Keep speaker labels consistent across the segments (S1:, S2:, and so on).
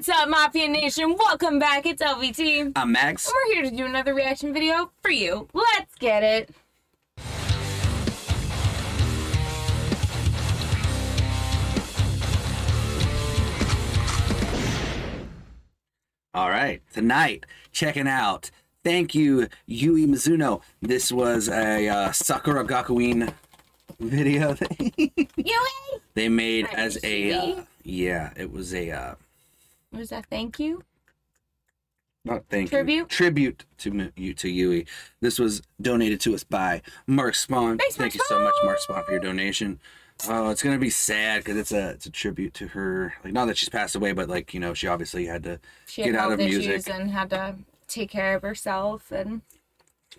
S1: What's up, Maffia Nation? Welcome back. It's LVT.
S2: I'm Magz.
S1: And we're here to do another reaction video for you. Let's get it.
S2: All right, tonight, checking out. Thank you, Yui Mizuno. This was a uh, Sakura Gakuin video
S1: Yui!
S2: they made as a. Uh, yeah, it was a. Uh,
S1: What is that? Thank you?
S2: not thank
S1: Tribute?
S2: you. Tribute to you to Yui. This was donated to us by Mark Spohn.
S1: Thanks,
S2: Thank
S1: Mark
S2: you so much, Mark Spohn, for your donation. Oh, it's gonna be sad because it's a it's a tribute to her. Like not that she's passed away, but like you know she obviously had to
S1: She had
S2: get out of music.
S1: and had to take care of herself. and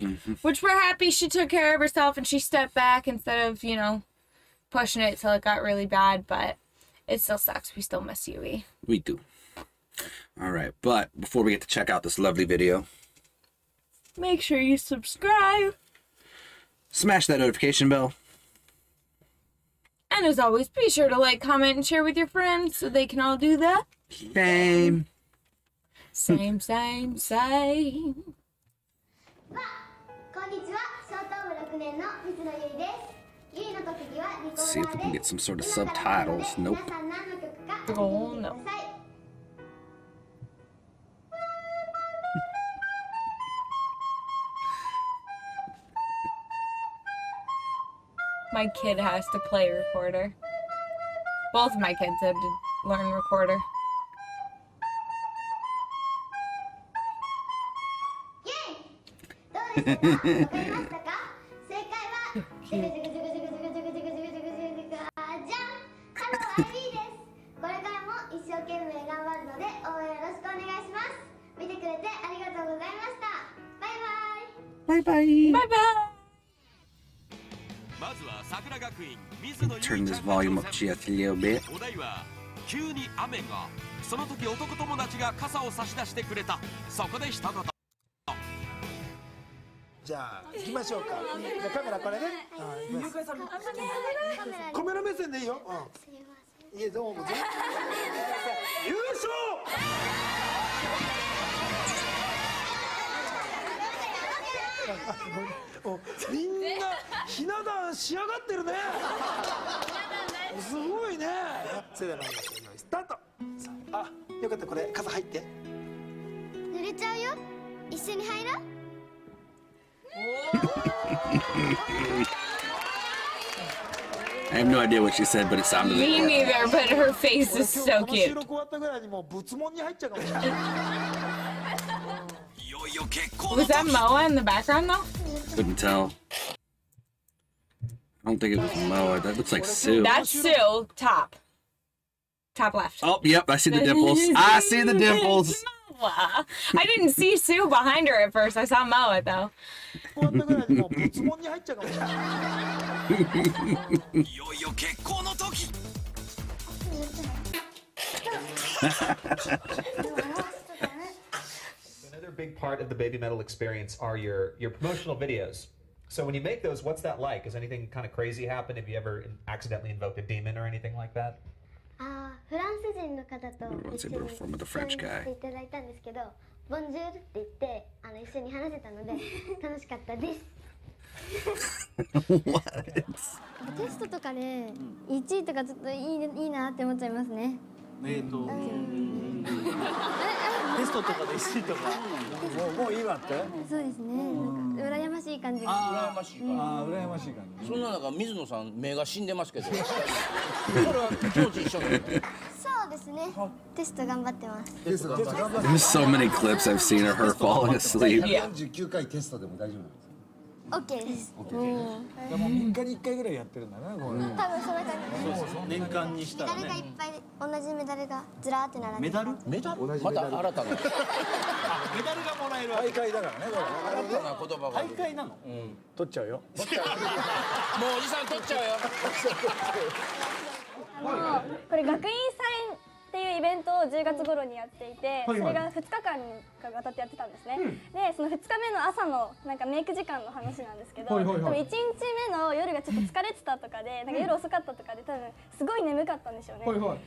S2: Mhm.
S1: Which we're happy she took care of herself and she stepped back instead of, you know, pushing it till it got really bad. But it still sucks. We still miss Yui.
S2: We do. All right, but before we get to check out this lovely video,
S1: Make sure you subscribe.
S2: smash that notification bell.
S1: And as always, be sure to like, comment, and share with your friends so they can all do that.
S2: Shame.
S1: Same, same, same.
S3: こんにちは、小東部6年の水野ゆいです。ゆいの特技はリコ
S2: Let's see
S3: ー
S2: if we
S3: ダ
S2: can
S3: ーで
S2: get some
S3: す。
S2: sort of
S3: 今からの
S2: subtitles.
S3: で
S2: Nope.
S3: 皆さん何の曲か当てて
S1: Oh,
S3: みて
S1: no. My kid has to play recorder. Both my kids have to learn recorder.
S2: Bye bye.
S1: Bye bye.
S4: まずは桜学院水野
S2: Turn this volume
S4: 挑
S2: up
S4: 戦
S2: just a little bit.
S4: お題は急に雨がその時男友達が傘を差し出してくれたそこで一言
S5: じゃあ行きましょうか。じゃあカメラこれね。あ行きます
S3: カメラに
S5: カメラ目線でいいよ。
S3: すみません。
S5: うん。いえどうも。優勝。みんなひな壇仕上がってるね。すごいね。それではスタート。あ。よかった。これ傘入って。
S3: 濡れちゃうよ。一緒に入ろう。
S2: いや、no、
S1: me
S4: おお
S1: Was that Moa in the background though?
S2: Couldn't tell. I don't think it was Moa. That looks like Su.
S1: That's Su, top. Top left.
S2: Oh, yep, I see the dimples. I see the dimples.
S1: Moa. I didn't see Su behind her at first. I saw Moa though.
S6: big part of the BABYMETAL experience are your your promotional videos. So when you make those, what's that like? Is anything kind of crazy happen? Have you ever accidentally invoked a demon or anything like that?
S2: Everyone's
S3: able
S2: to
S3: perform
S2: with the French guy.
S3: ボンジュールって言ってあの一緒に話せたので楽しかったです。テストとかで1位とかちょっといいいいなって思っちゃいますね。
S7: えーと。テストとかで1位とか。もうもういいわって？
S3: そうですね。なん。か羨ましい感じが。
S8: 羨ましいか。
S7: ああ羨ましい感じ
S8: そんな中水野さん目が死んでますけど。それは一緒に
S3: そうですね。テスト頑張ってます。
S7: テストテスト頑張って
S2: There's so many clips I've seen of her falling asleep.
S1: Yeah.
S7: 49回テストでも大丈夫なんですか
S3: OK です。
S7: でも3日に1回ぐらいやってるんだなこれ。
S3: 多分そんな感じ。です
S8: 年間にした
S3: メダルがいっぱい同じメダルがずらーって並んで
S8: メダル？メダル？ま
S7: 同じメダル。
S8: た新たな。
S7: メダルがもらえる大会だからねこ
S8: 新たな言葉が
S7: れ大会なのうん。取っちゃうよ。
S8: もうおじさん取っちゃうよ。
S9: あのこれ学院祭っていうイベンントを10月頃にやっていて、それが2日間にわたってやってたんですね、でその2日目の朝のなんかメイク時間の話なんですけど、
S5: は
S9: 多分1日目の夜がちょっと疲れてたとかでなんか夜遅かったとかで多分すごい眠かったんでしょうね、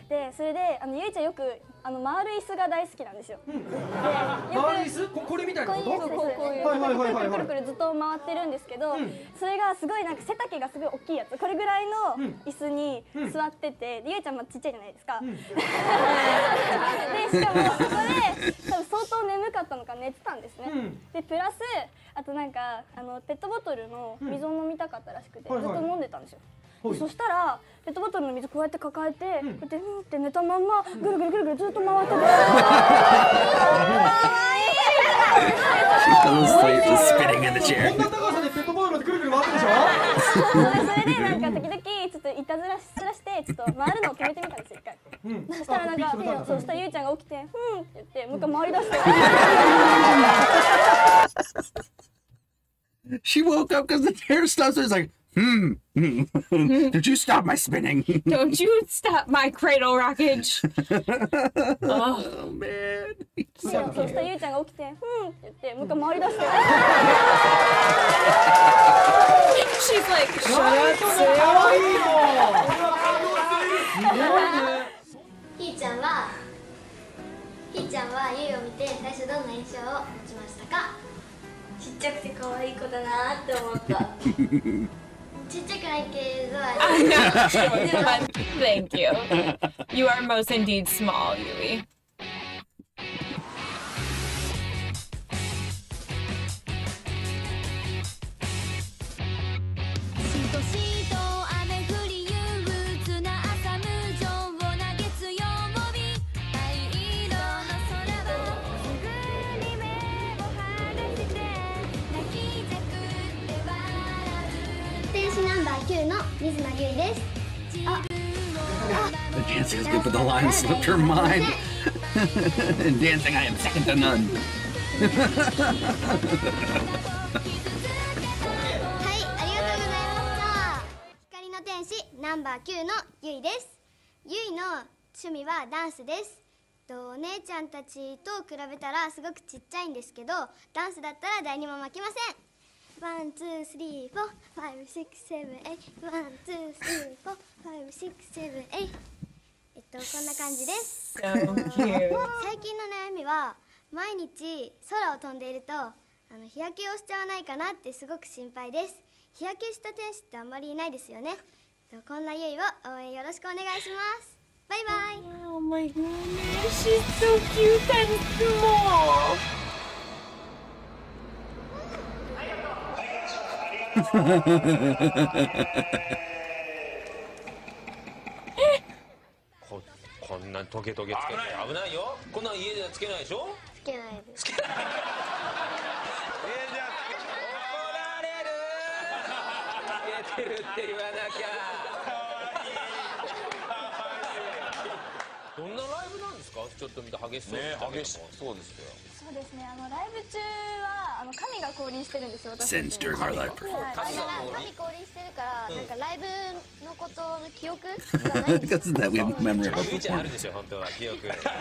S9: でそれであのゆいちゃんよくあの回る椅子が大好きなんですよ、でよく
S5: 回り椅子？ここれみたいなこ
S9: こういうやつ
S5: と
S9: です
S5: はいはいはいはいはい。
S9: くるくるくるずっと回ってるんですけど、それがすごいなんか背丈がすごい大きいやつ。これぐらいの椅子に座ってて、でゆいちゃんまあちっちゃいじゃないですか、でしかもそこで多分相当眠かったのか寝てたんですね、でプラスあとなんかあのペットボトルの水を飲みたかったらしくて、ずっと飲んでたんですよ、そしたらペットボトルの水こうやって抱えて、こうやってふんって寝たまんまぐるぐるぐるぐるずっと回ってて
S2: spinning in the
S5: こ.んな高さでペットボトルでくるくる回ってるでしょ？
S9: それでなんか時々ちょっといたずらすらしてちょっと回るのを止めてみたんですよ一回。
S5: うん
S9: そしたらなんかそうしたらゆうちゃんが起きて「ふん」って言ってもう一回回り出して。
S2: She woke up because the chair stopped. So it's like, hmm, hmm. did you stop my spinning?
S1: Don't you stop my cradle rockage. oh,
S2: oh man.
S9: そうそうしたらゆうちゃんが起きて「ふん」って言ってもう一回回り出して。
S1: she's like,
S5: かわいいもん
S3: ちゃんはひーちゃんはゆいを見て最初どんな印象を持ちましたか？ちっちゃくて可愛い子だなって思った I know.
S1: Thank you. You are most indeed small, Yui.
S2: Is good, but the line slipped her mind. In dancing, I am second to none.
S3: はい、ありがとうございました。光の天使ナンバー9のゆいです。ゆいの趣味はダンスです。とお姉ちゃんたちと比べたらすごくちっちゃいんですけど、ダンスだったら誰にも負けません。ワンツースリーフォーファイブシックスセブンエイワンツースリーフォーファイブシックスセブンエイとこんな感じです。最近の悩みは毎日空を飛んでいるとあの日焼けをしちゃわないかなってすごく心配です。日焼けした天使ってあんまりいないですよね。とこんなゆいを応援よろしくお願いします。バイバイ。
S1: Oh my goodness, she's so cute and small.
S10: ここんなトゲトゲつけて。危ないよ。こんなん家ではつけないでしょ？
S3: つけないです。
S10: 怒られるつけてるって言わなきゃ。どんなライブなんですか？ちょっと見た激しそうね激しそうですよ
S9: そうですね。あのライブ中はあの神が降臨してるんですよ私
S2: Sins during our live
S3: だ
S2: performance.
S3: から神降臨。してるから、なんかライブのことの記憶がないんです
S2: because of that, we have memory of. our
S10: ゆうちゃんある.でしょ本当は。記憶。ゆうちゃん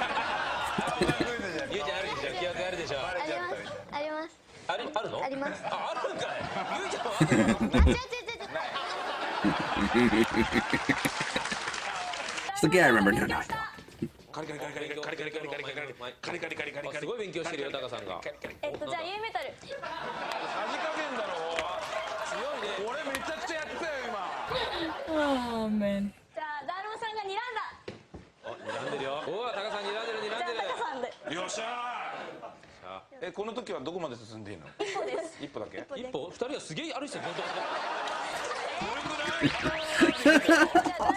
S10: あるでしょ記憶あるでしょ。
S3: あります。あります。
S10: あるあるの？
S3: あります。
S10: ああるんかい。ゆうちゃんはあるの
S3: あ違う違う違う違う。
S2: It's okay, I remember.
S10: カリカリカリカリカリカリカリカリカリカリカリカリカリカリカリすごい勉強してるよタカさんが
S9: えっとじゃあ U メタル
S10: さじ加減だろ強いね俺めちゃくちゃやってたよ今
S1: Oh man.
S9: じゃあダルマさんが睨んだ
S10: あ睨んでるよおおタカさん睨んでる睨んで
S9: じゃあ
S10: る
S9: タカさんで
S11: よっしゃーえこの時はどこまで進んでいいの
S9: 一歩です
S11: 一歩だけ
S10: 一歩二人はすげえ歩いてたよ本
S9: じゃあダル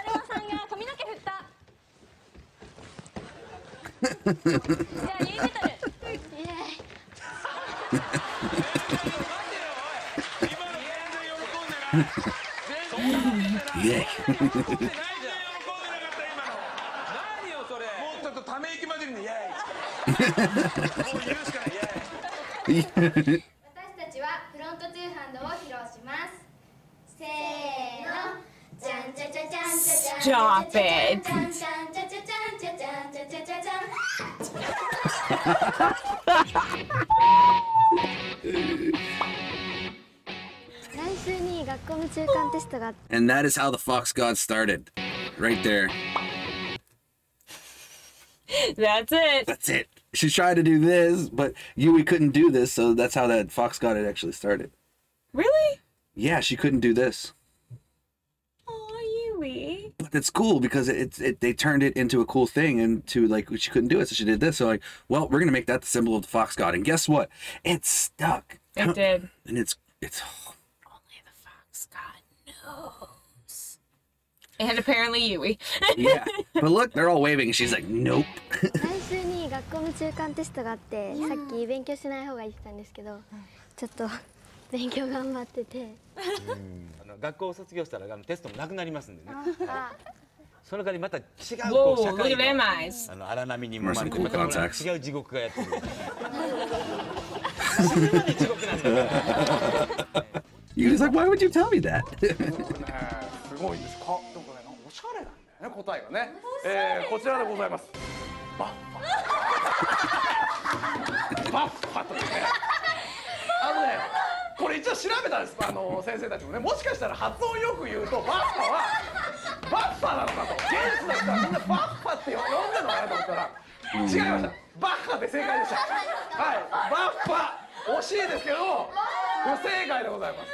S9: マさんが髪の毛振ったじゃあ U メタル
S3: イエーイ
S2: Yay.
S10: 何よそれ
S11: もうちょっとため息混じりにイエーイもう言うしかないイエーイ
S3: 私たちはフロントトゥーハンドを披露しますせーのじゃんじゃじゃじゃんじゃじゃん
S1: Stop it.
S2: And that is how the Fox God started. Right there.
S1: That's it.
S2: That's it. She tried to do this, but Yui couldn't do this, so that's how that Fox God had actually started.
S1: Really?
S2: Yeah, she couldn't do this
S1: Oh, Yui.
S2: But it's cool because it, it they turned it into a cool thing and to like she couldn't do it, so she did this. So like, well, we're gonna make that the symbol of the Fox God. And guess what? It stuck.
S1: It did.
S2: And it's it's
S1: Only the fox god knows. And apparently Yui.
S2: yeah. but look, they're all waving and she's like, Nope.
S3: 来週に学校の中間テストがあってさっき勉強しない方がいいって言ったんですけどちょっと 勉強頑張ってて。
S12: あの学校を卒業したらあのテストもなくなりますんでね。
S3: あ
S12: その代わりまた違うこう社会の.あの荒波にもまれてまた.違う地獄がやってくる。それまで地獄なんだから
S2: You was like, why would you tell me that?
S11: すごいんです。かでもねおしゃれなんだよね答えがね、えー、こちらでございます。バッファ。バッファというね調べたんですあの先生たちもねもしかしたら発音よく言うとバッファはバッファなのかと。現地の人はみんなバッファって呼んでるのかなと思ったら違いました。バッハで正解でした。はいバッファ惜しいですけど不正解でございます.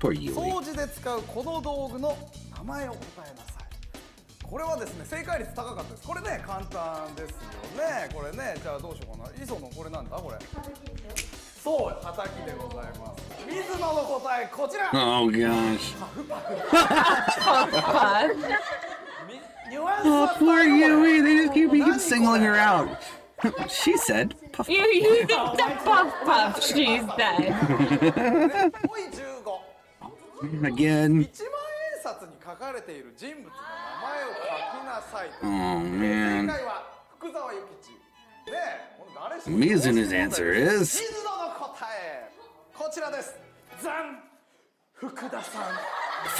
S11: 掃除で使うこの道具の名前を答えなさい。これはですね正解率高かったです。これね簡単ですよね。これねじゃあどうしようかな。磯野これなんだ？これ そうはたきでございます水野の答えこちら
S2: Oh gosh.
S11: ニュアンスは
S2: Oh, poor Yui. They just keep, keep singling her out. she said, puff,
S1: You, you think the puff puff, she said.
S11: ポイ15
S2: again.
S11: 一万円札に書かれている人物の名前を書きなさい
S2: Oh
S11: 正
S2: man.
S11: 解は福沢諭吉ねえこれ誰しも
S2: Mizunu's answer is
S11: 水野の答え こちらですザン福田さん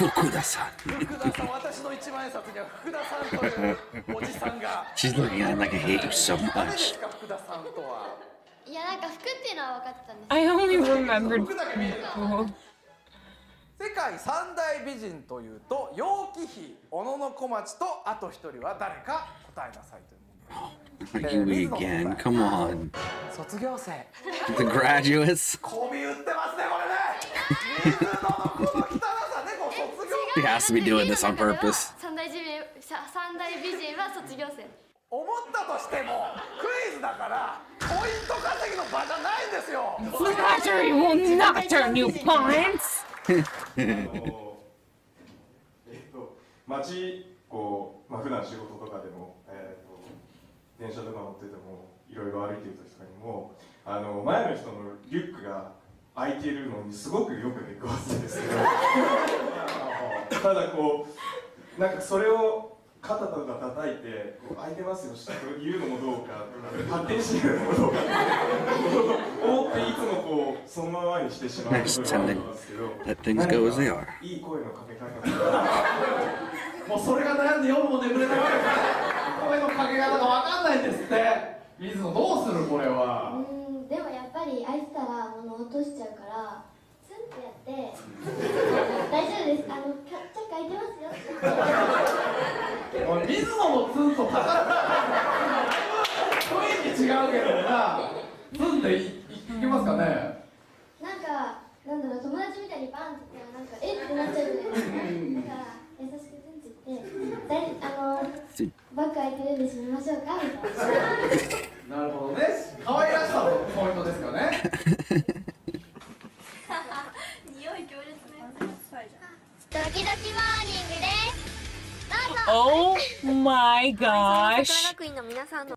S2: Fukuda-san.
S11: 福田さん私の一万円札には福田さんというおじさんが
S2: She's looking at like I hate you so
S11: 誰で
S2: much.
S11: すか福田さんとはい
S3: やなんか服っていうのは分かってたんです
S1: I only remembered
S11: 服だけ見える
S1: cool.
S11: 世界三大美人というと楊貴妃小野小町とあと一人は誰か答えなさいという問題
S2: Yui again. Come on.
S11: 卒業生
S2: The graduates.
S11: 媚び売ってますねこれね水野のこの汚さねこう卒業
S2: He has to be doing this on purpose.
S3: 三大美人さ三大美人は卒業生
S11: 思ったとしてもクイズだからポイント稼ぎの場じゃないんですよ
S1: Flattery will not turn you points.
S13: えっと、街こう、まあ普段仕事とかでも、えっと 電車とか乗っててもいろいろ歩いてる時とかにもあの前の人のリュックが開いてるのにすごくよく出くわすんですけど ただこうなんかそれを肩とか叩いて開いてますよと言うのもどうか発展してるのもどうか思っていつもこうそのままにしてしまうことがあるんですけど.いい声のかけ方
S11: もうそれが悩んで夜も眠れないわけです声のかけ方が分かんないんですって。水野どうするこれは。
S3: うんでもやっぱり開いてたら物落としちゃうからツンってやって大丈夫です。あのかチャック開いてますよ。
S11: おい水野のツンと高雰囲気違うけどな。ツンでいいいけますかね。
S3: なんかなんだろう友達みたいにバンって言ったらなんかえ？ってなっちゃうじゃないですか。だから優しくツンって言ってだいあのバッグ開いてるんで閉めましょうか？みたいな
S11: なるほどね可愛らしさのポイントですよね
S3: 匂い強烈なやつドキドキモーニングですどうぞ
S1: Oh my
S3: 桜
S1: gosh.
S3: 学院の皆さんの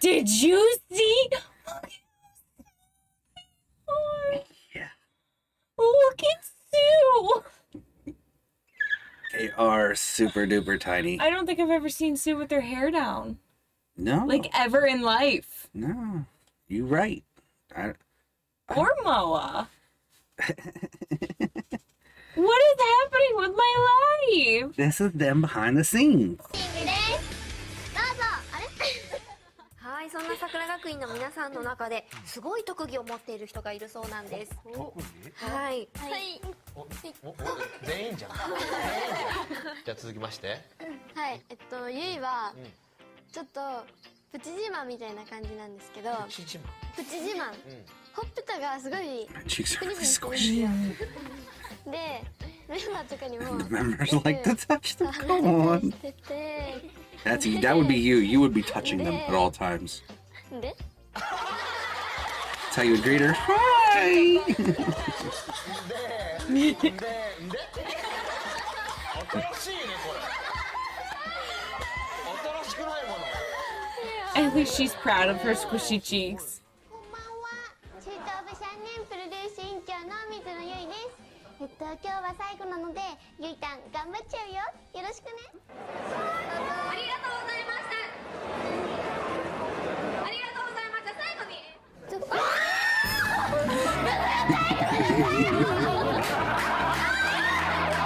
S1: Did you see?
S2: Are super duper tiny.
S1: I don't think I've ever seen Su with her hair down.
S2: No.
S1: Like ever in life.
S2: No. You right. I,
S1: Or Moa. what is happening with my life?
S2: this is them behind the scenes.
S3: そん
S14: 学院の皆さんの中ですごい特技を持っている人がいるそうなんです。はい。はい。
S15: 全員じゃん。じゃあ続きまして。
S16: はい、えっと、ゆいは、ちょっと、プチ自慢みたいな感じなんですけど、プチ自慢？ほっぺたがすごい.でメンバーとかにも、
S2: Members like to touch That's that would be you. You would be touching them at all times. That's how you would greet her. Hi.
S1: At least she's proud of her squishy cheeks.
S3: と今日は最後なのでゆいたん頑張っちゃうよよろしくねありがとうございましたありがとうございました最後に ちょっと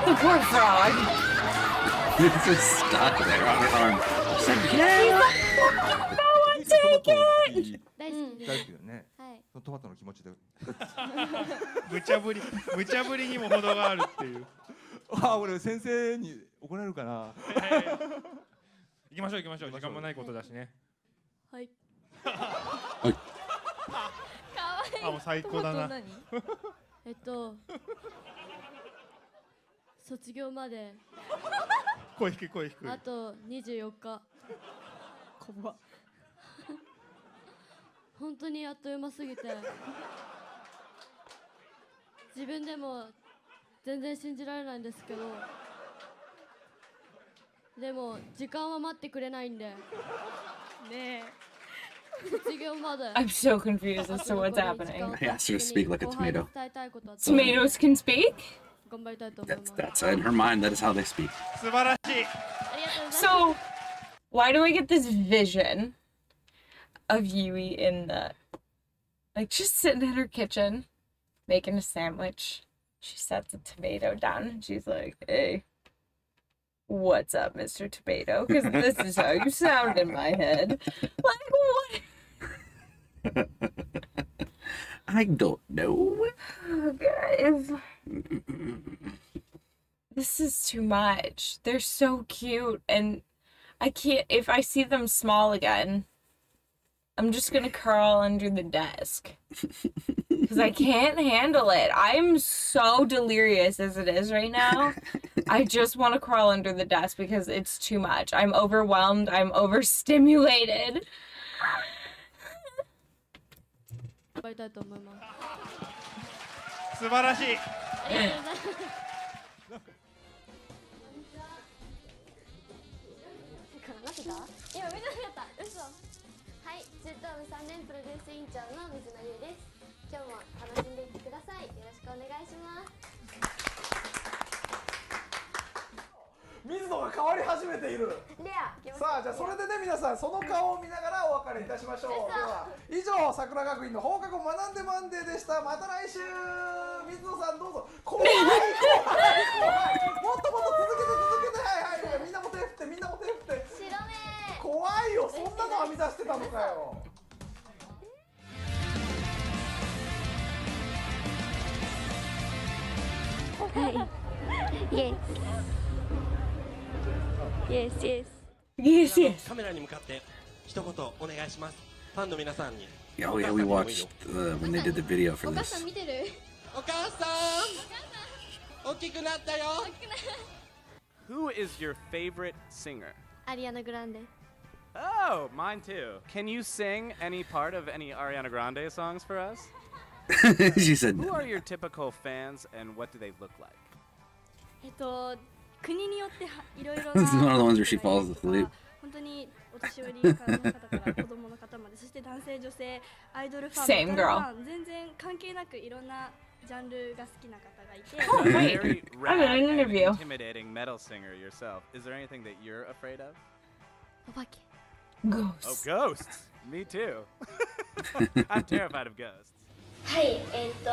S1: The poor frog.
S2: It's just stuck there on her arm. She's like, yeah.
S1: Take it.
S16: 大好きです。
S17: 大好きだよね。トマトの気持ちで。
S18: 無茶ぶり無茶ぶりにも程があるっていう。
S17: あ、俺先生に怒られるかな。
S18: 行きましょう行きましょう。時間もないことだしね。
S16: はい。
S2: はい。
S18: あもう最高だな。
S19: えっと卒業まで。
S18: 声低い声低い
S19: あと24日。怖本当にあっという間すぎて自分でも全然信じられないんですけどでも時間は待ってくれないんでねえ卒業まで
S1: I'm so confused as to what's happening.
S2: I asked her to speak like a tomato.
S1: Tomatoes can speak?
S19: 頑張りたいと思います
S2: That's in her mind. That is how they speak.
S18: 素晴らしい
S1: So, why do I get this vision of Yui in the like just sitting in her kitchen making a sandwich? She sets a tomato down and she's like, "Hey, what's up, Mr. Tomato? Because this is how you sound in my head." Like what?
S2: I don't know.
S1: Oh, guys. This is too much. They're so cute and I can't if I see them small again. I'm just gonna curl under the desk. Because I can't handle it. I'm so delirious as it is right now. I just want to crawl under the desk because it's too much. I'm overwhelmed. I'm overstimulated.
S19: 頑張りたいと思います
S18: 素晴らしい
S19: ありがとうございます
S16: 今見たった嘘はい 中等部3年プロデュース委員長の水野優です。今日も楽しんでいってください。よろしくお願いします。
S11: 水野が変わり始めている。
S16: レア。
S11: さあじゃあそれでね皆さんその顔を見ながらお別れいたしましょう。では以上桜学院の放課後学んでマンデーでした。また来週。水野さんどうぞ。怖い。怖い。怖い。もっともっと怖いよそんなの編み出してたのかよ。
S16: はいイエスイエスイエス
S1: Yes, yes.
S20: カメラに向かって一言お願いします。ファンの皆さんに。
S2: Yeah, oh yeah, we watched uh, when they did the video for
S16: お母
S2: this.
S16: さん。見てる
S20: お母さん。大きくなったよ。
S21: Who is your favorite singer?
S16: アリアナ・グランデ
S21: Oh, mine too. Can you sing any part of any Ariana Grande songs for us?
S2: she said
S21: Who
S2: no.
S21: are your typical fans and what do they look like?
S19: えっと国によってはいろいろ
S2: This is one of the
S19: な
S2: ones where she falls asleep.
S19: 本当にお年寄りからの方から子供の方までそして男性女性アイドルファン
S1: Same
S19: メタルフ
S1: girl.
S19: ァン全然関係なくいろんなジャンルが好きな方がいて
S1: Oh, great.
S21: Very
S1: I got an
S21: rad and
S1: interview.
S21: intimidating metal singer yourself. Is there anything that you're afraid of?
S16: お化け
S1: Ghosts.
S21: Oh, ghosts. Me too. I'm terrified of ghosts.
S16: はいえっ、と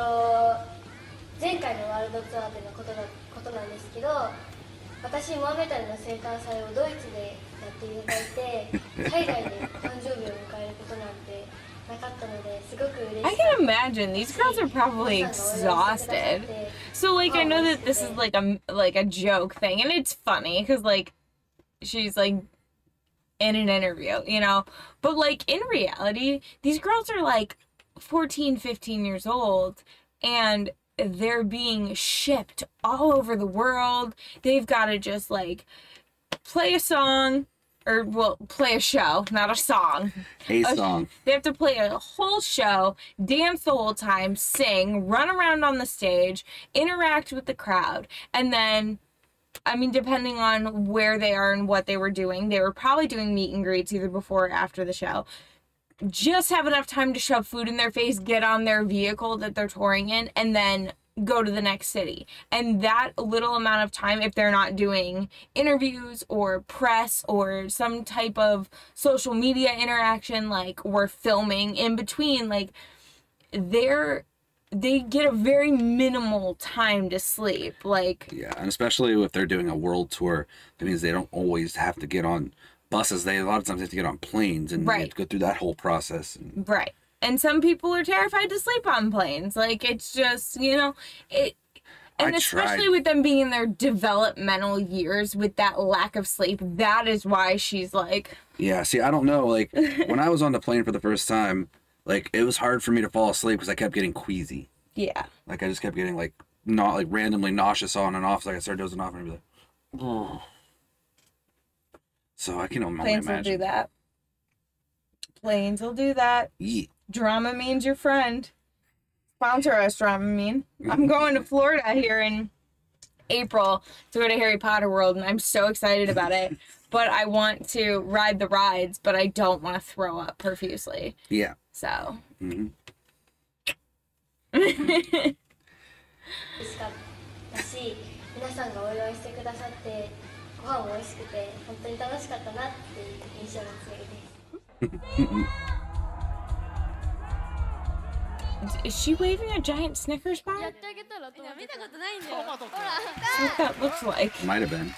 S16: 前回のワールドツアーでのことなことなんですけど私モアメタルの生誕祭をドイツでやっていただいて海外で誕生日を迎えることなんて のですごく嬉し
S1: I
S16: か
S1: can imagine these girls are probably exhausted. So like I know that this is like a like a joke thing and it's funny cuz like she's like in an interview, you know. But like in reality, these girls are like 14, 15 years old and they're being shipped all over the world. They've got to just like play a song or well, play a show, not a song.
S2: A song.
S1: They have to play a whole show, dance the whole time, sing, run around on the stage, interact with the crowd, and then I mean, depending on where they are and what they were doing, they were probably doing meet and greets either before or after the show. Just have enough time to shove food in their face, get on their vehicle that they're touring in, and then go to the next city. And that little amount of time, if they're not doing interviews or press or some type of social media interaction, like we're filming in between, like they're they get a very minimal time to sleep. Like
S2: Yeah, and especially if they're doing a world tour, that means they don't always have to get on buses. They a lot of times have to get on planes and they have
S1: Right.
S2: to go through that whole process. And
S1: Right. And some people are terrified to sleep on planes. Like it's just, you know, it and
S2: I
S1: especially
S2: tried.
S1: with them being in their developmental years with that lack of sleep, that is why she's like
S2: yeah, see, I don't know. Like when I was on the plane for the first time, like it was hard for me to fall asleep because I kept getting queasy.
S1: Yeah.
S2: Like I just kept getting like not like randomly nauseous on and off. So like I started dozing off and I'd be like, oh. So I can only
S1: Planes will
S2: imagine.
S1: do that. Planes will do that.
S2: Yeah.
S1: Dramamine's your friend. Sponsor us, Dramamine. I'm going to Florida here in April to go to Harry Potter World, and I'm so excited about it. But I want to ride the rides, but I don't want to throw up profusely.
S2: Yeah.
S1: So.
S2: hmm
S16: 嬉しかったし皆さんがお祝いしてくださってご飯も美味しくて本当に楽しかったなっていう印象が強いです
S1: Is she waving a giant Snickers bar? That's what that looks like?
S2: Might have been.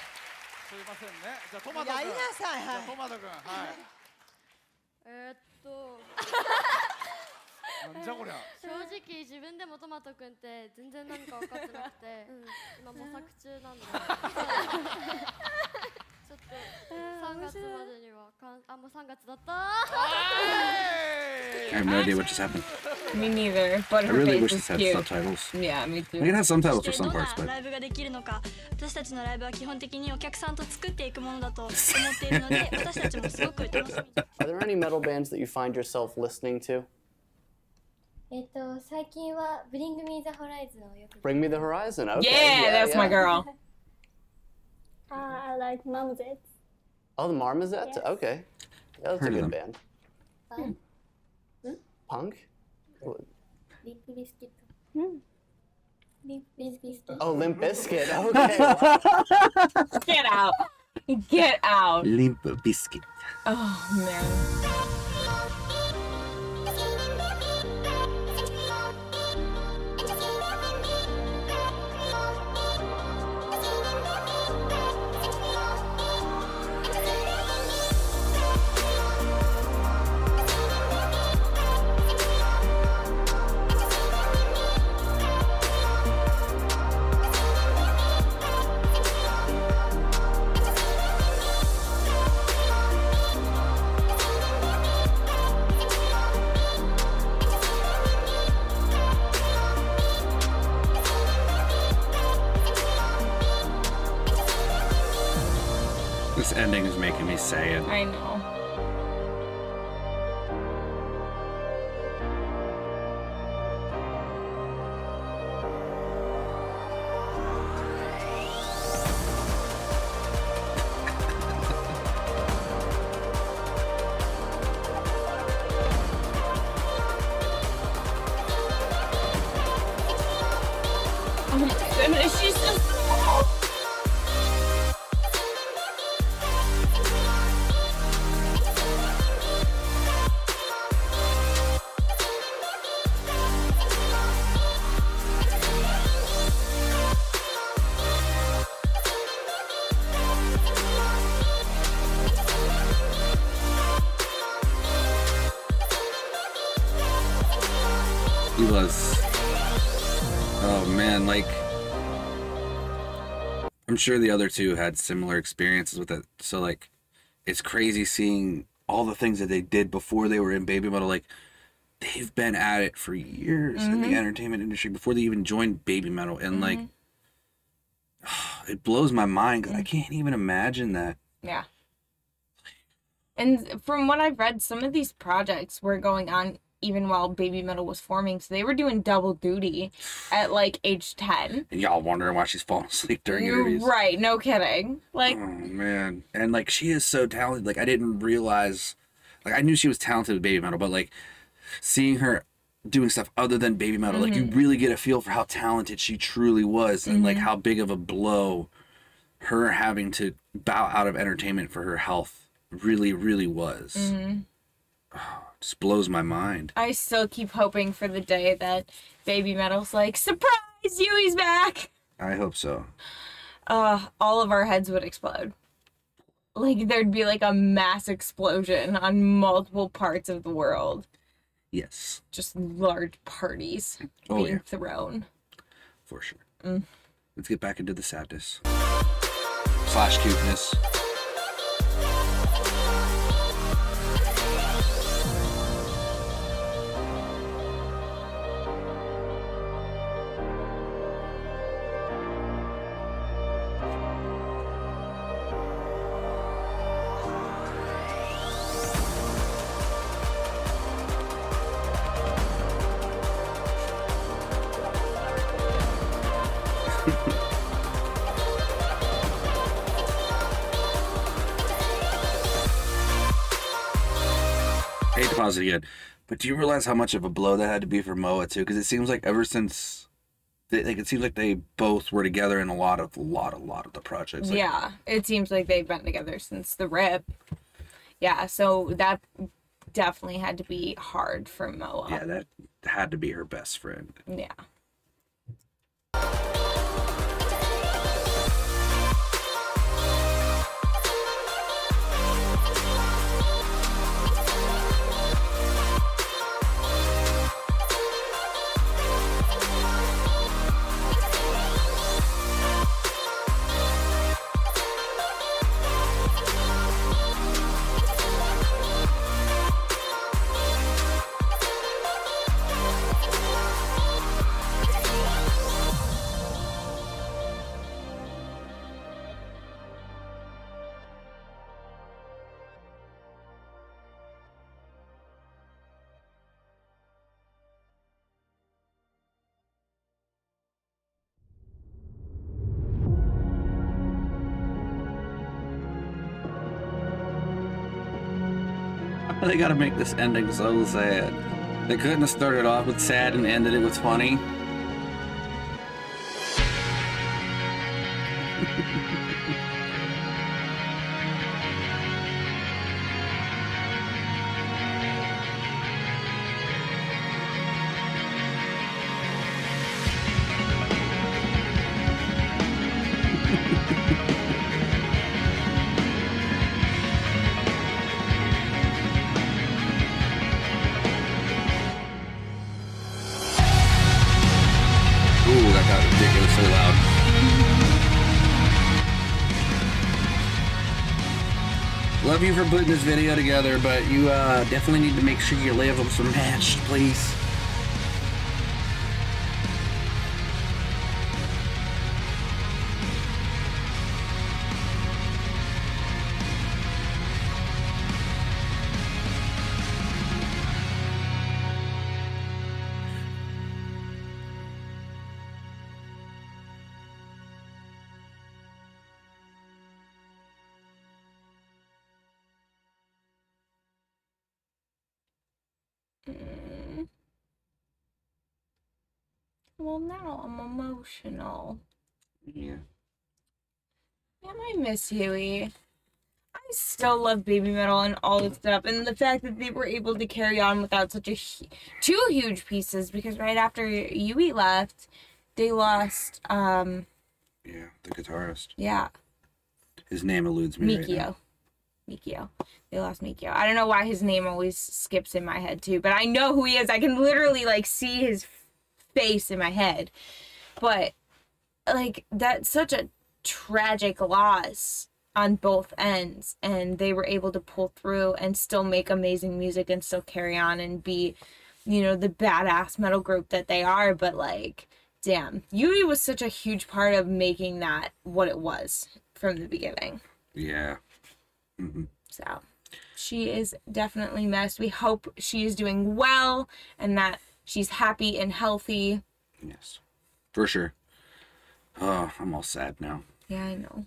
S19: と。
S18: なんじゃこりゃ。
S19: 正直自分でもトマト君って全然何か分かってなくて、うん、今模索中なんで ちょっと3月までにはかんあもう3月だった
S2: I have no idea what just happened.
S1: Me neither, but
S2: I
S1: her
S2: really
S1: face
S2: wish
S1: is
S2: this had
S1: cute.
S2: subtitles.
S1: Yeah, me too.
S2: We can have subtitles
S22: そ
S2: for
S22: して
S2: some
S22: どんな
S2: parts, but
S22: ライブができるのか私たちのライブは基本的にお客さんと作っていくものだと思っているので私たちもすごく楽しみ
S23: Are there any metal bands that you find yourself listening to?
S16: えっと最近はブリングミーザホライズンをよく
S23: Bring Me the Horizon. Okay.
S1: Yeah, that's my
S23: yeah.
S1: girl.
S9: Uh, I like Marmozets.
S23: Oh, the Marmozets?
S9: Yes.
S23: Okay. Yeah, that's
S2: Heard a
S23: good band. Punk.
S16: Hmm? Punk? Hmm? Limp Bizkit.
S23: Oh, Limp Bizkit. Okay.
S1: Get out. Get out.
S2: Limp Bizkit.
S1: Oh, man.
S2: Ending is making me sad.
S1: I know.
S2: Sure the other two had similar experiences with it. So like it's crazy seeing all the things that they did before they were in BABYMETAL like they've been at it for years in the
S1: Mhm.
S2: entertainment industry before they even joined BABYMETAL and like
S1: Mhm.
S2: it blows my mind cuz I can't even imagine that.
S1: Yeah. And from what I've read, some of these projects were going on even while BABYMETAL was forming. So they were doing double duty at like age 10.
S2: And y'all wondering why she's falling asleep during interviews.
S1: Right, no kidding. Like,
S2: Oh man, and like she is so talented. Like I didn't realize, like I knew she was talented with BABYMETAL, but like seeing her doing stuff other than BABYMETAL, like you
S1: Mhm.
S2: really get a feel for how talented she truly was, and like
S1: Mhm.
S2: how big of a blow her having to bow out of entertainment for her health really, really was.
S1: mhm.
S2: Just blows my mind.
S1: I still keep hoping for the day that BABYMETAL's like, surprise, Yui's back!
S2: I hope so.
S1: Uh, all of our heads would explode. Like, there'd be like a mass explosion on multiple parts of the world.
S2: Yes,
S1: Just large parties
S2: Oh,
S1: being
S2: yeah.
S1: thrown.
S2: for sure.
S1: Mm.
S2: Let's get back into the sadness slash cuteness. It again, but do you realize how much of a blow that had to be for Moa too? Because it seems like ever since, they, like it seems like they both were together in a lot of, lot, a lot of the projects. Like,
S1: yeah, it seems like they've been together since the rip. Yeah, so that definitely had to be hard for Moa.
S2: yeah, that had to be her best friend.
S1: Yeah.
S2: They gotta make this ending so sad. They couldn't have started off with sad and ended it with funny. Love you for putting this video together, but you uh, definitely need to make sure your levels are matched, please.
S1: Well, now I'm emotional.
S2: Yeah.
S1: Man, I miss Yui. I still love BABYMETAL and all this stuff, and the fact that they were able to carry on without such a two huge pieces. Because right after Yui left, they lost. Um,
S2: Yeah, the guitarist.
S1: yeah,
S2: His name eludes me right.
S1: Mikio. Mikio. They lost Mikio. I don't know why his name always skips in my head too, but I know who he is. I can literally like see his face in my head. But like that's such a tragic loss on both ends and they were able to pull through and still make amazing music and still carry on and be you know the badass metal group that they are but like damn yui was such a huge part of making that what it was from the beginning
S2: Yeah. hmm
S1: so she is definitely missed we hope she is doing well and that she's happy and healthy
S2: Yes. For sure. Oh, I'm all sad now.
S1: yeah i know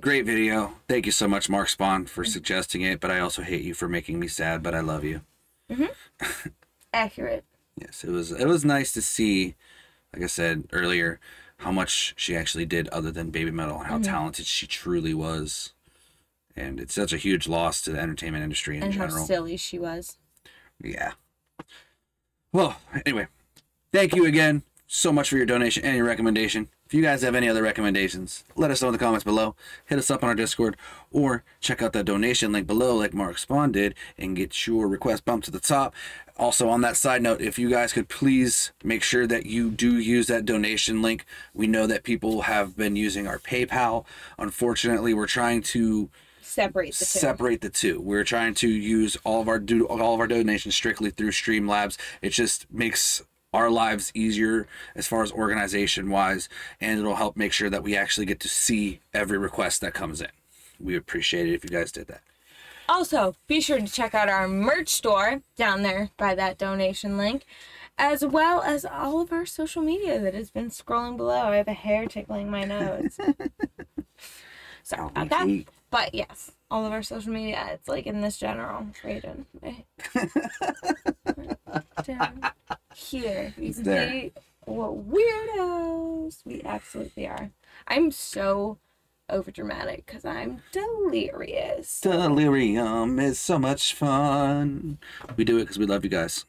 S2: Great video. Thank you so much, Mark Spohn, for
S1: Mm-hmm.
S2: suggesting it. But I also hate you for making me sad. But I love you. Mm-hmm.
S1: Accurate
S2: Yes, it was. It was nice to see, like I said earlier, how much she actually did other than BABYMETAL and how
S1: Mhm.
S2: talented she truly was. And it's such a huge loss to the entertainment industry in
S1: and how
S2: general.
S1: silly she was
S2: Yeah. Well, anyway, thank you again so much for your donation and your recommendation. If you guys have any other recommendations, let us know in the comments below. Hit us up on our Discord or check out the donation link below, like Mark Spohn did, and get your request bumped to the top. Also, on that side note, if you guys could please make sure that you do use that donation link. We know that people have been using our PayPal. Unfortunately, we're trying to
S1: separate the two
S2: separate the two. We're trying to use all of our do all of our donations strictly through Streamlabs. It just makes our lives easier as far as organization wise, and it'll help make sure that we actually get to see every request that comes in. We appreciate it if you guys did that.
S1: Also, be sure to check out our merch store down there by that donation link, as well as all of our social media that has been scrolling below. I have a hair tickling my nose. Sorry about that. But yes, all of our social media, it's like in this general region. right down Here. You can
S2: there.
S1: see what weirdos we absolutely are. I'm so overdramatic because I'm delirious.
S2: Delirium is so much fun. We do it because we love you guys.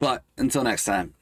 S2: But until next time,